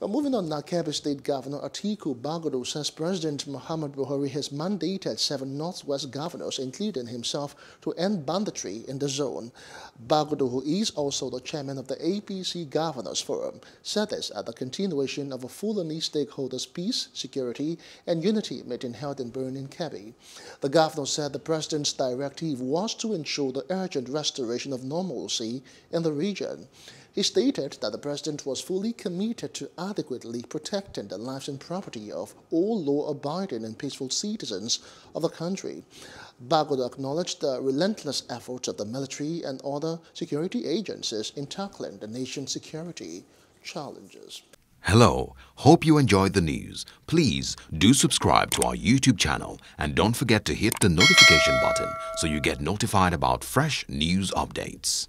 Well, moving on now, Kebbi State Governor Atiku Bagudu says President Muhammadu Buhari has mandated seven Northwest governors, including himself, to end banditry in the zone. Bagudu, who is also the chairman of the APC Governors Forum, said this at the continuation of a Fulani Stakeholders Peace, Security and Unity meeting held in Birnin Kebbi. The governor said the president's directive was to ensure the urgent restoration of normalcy in the region. He stated that the president was fully committed to adequately protecting the lives and property of all law-abiding and peaceful citizens of the country. Bagudu acknowledged the relentless efforts of the military and other security agencies in tackling the nation's security challenges. Hello, hope you enjoyed the news. Please do subscribe to our YouTube channel and don't forget to hit the notification button so you get notified about fresh news updates.